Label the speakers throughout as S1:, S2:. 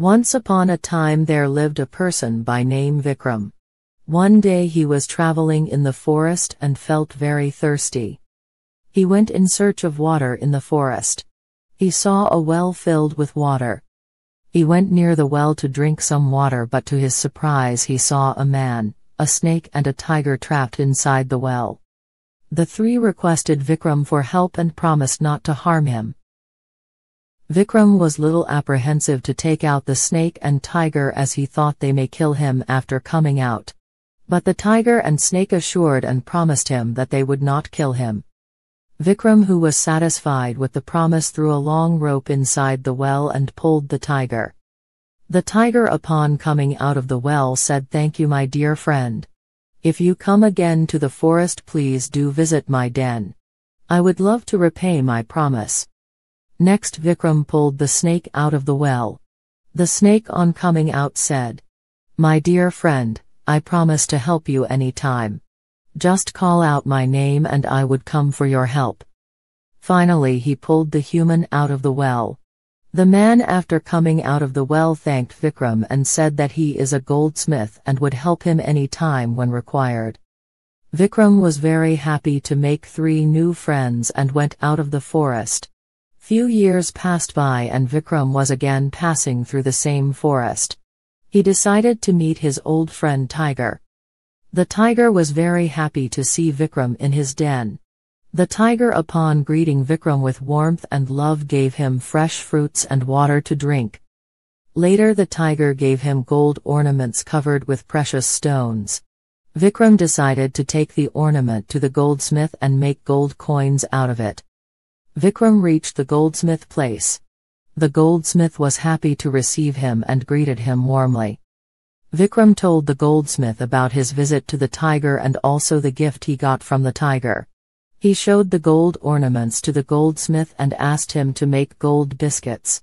S1: Once upon a time there lived a person by name Vikram. One day he was traveling in the forest and felt very thirsty. He went in search of water in the forest. He saw a well filled with water. He went near the well to drink some water but to his surprise he saw a man, a snake and a tiger trapped inside the well. The three requested Vikram for help and promised not to harm him. Vikram was little apprehensive to take out the snake and tiger as he thought they may kill him after coming out. But the tiger and snake assured and promised him that they would not kill him. Vikram who was satisfied with the promise threw a long rope inside the well and pulled the tiger. The tiger upon coming out of the well said thank you my dear friend. If you come again to the forest please do visit my den. I would love to repay my promise. Next Vikram pulled the snake out of the well. The snake on coming out said, My dear friend, I promise to help you any time. Just call out my name and I would come for your help. Finally he pulled the human out of the well. The man after coming out of the well thanked Vikram and said that he is a goldsmith and would help him any time when required. Vikram was very happy to make three new friends and went out of the forest. Few years passed by and Vikram was again passing through the same forest. He decided to meet his old friend Tiger. The tiger was very happy to see Vikram in his den. The tiger upon greeting Vikram with warmth and love gave him fresh fruits and water to drink. Later the tiger gave him gold ornaments covered with precious stones. Vikram decided to take the ornament to the goldsmith and make gold coins out of it. Vikram reached the goldsmith place. The goldsmith was happy to receive him and greeted him warmly. Vikram told the goldsmith about his visit to the tiger and also the gift he got from the tiger. He showed the gold ornaments to the goldsmith and asked him to make gold biscuits.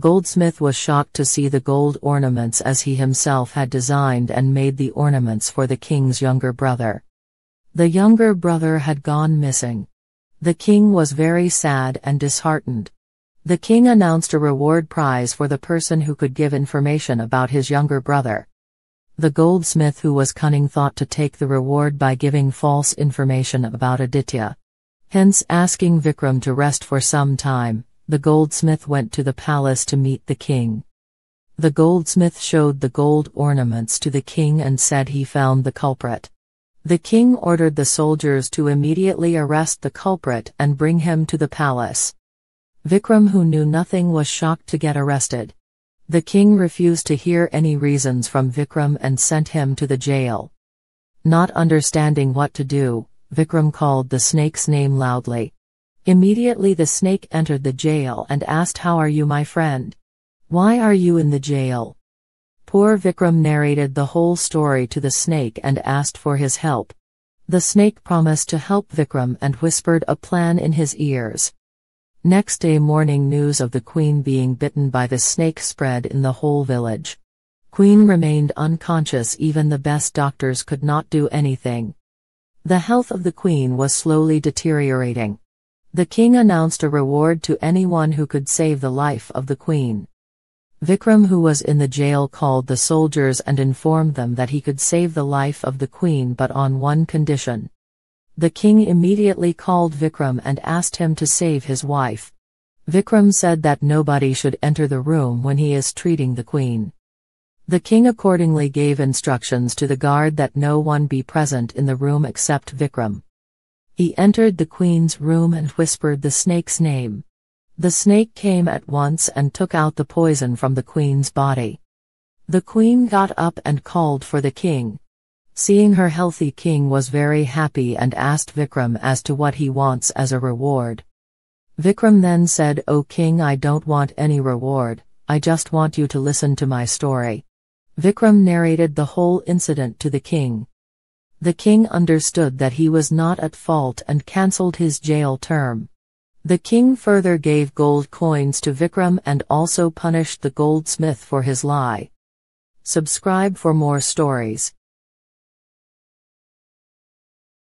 S1: Goldsmith was shocked to see the gold ornaments as he himself had designed and made the ornaments for the king's younger brother. The younger brother had gone missing. The king was very sad and disheartened. The king announced a reward prize for the person who could give information about his younger brother. The goldsmith who was cunning thought to take the reward by giving false information about Aditya. Hence asking Vikram to rest for some time, the goldsmith went to the palace to meet the king. The goldsmith showed the gold ornaments to the king and said he found the culprit. The king ordered the soldiers to immediately arrest the culprit and bring him to the palace. Vikram who knew nothing was shocked to get arrested. The king refused to hear any reasons from Vikram and sent him to the jail. Not understanding what to do, Vikram called the snake's name loudly. Immediately the snake entered the jail and asked how are you my friend? Why are you in the jail? Poor Vikram narrated the whole story to the snake and asked for his help. The snake promised to help Vikram and whispered a plan in his ears. Next day morning news of the queen being bitten by the snake spread in the whole village. Queen remained unconscious even the best doctors could not do anything. The health of the queen was slowly deteriorating. The king announced a reward to anyone who could save the life of the queen. Vikram who was in the jail called the soldiers and informed them that he could save the life of the queen but on one condition. The king immediately called Vikram and asked him to save his wife. Vikram said that nobody should enter the room when he is treating the queen. The king accordingly gave instructions to the guard that no one be present in the room except Vikram. He entered the queen's room and whispered the snake's name. The snake came at once and took out the poison from the queen's body. The queen got up and called for the king. Seeing her healthy king was very happy and asked Vikram as to what he wants as a reward. Vikram then said O king I don't want any reward, I just want you to listen to my story. Vikram narrated the whole incident to the king. The king understood that he was not at fault and cancelled his jail term. The king further gave gold coins to Vikram and also punished the goldsmith for his lie. Subscribe for more stories.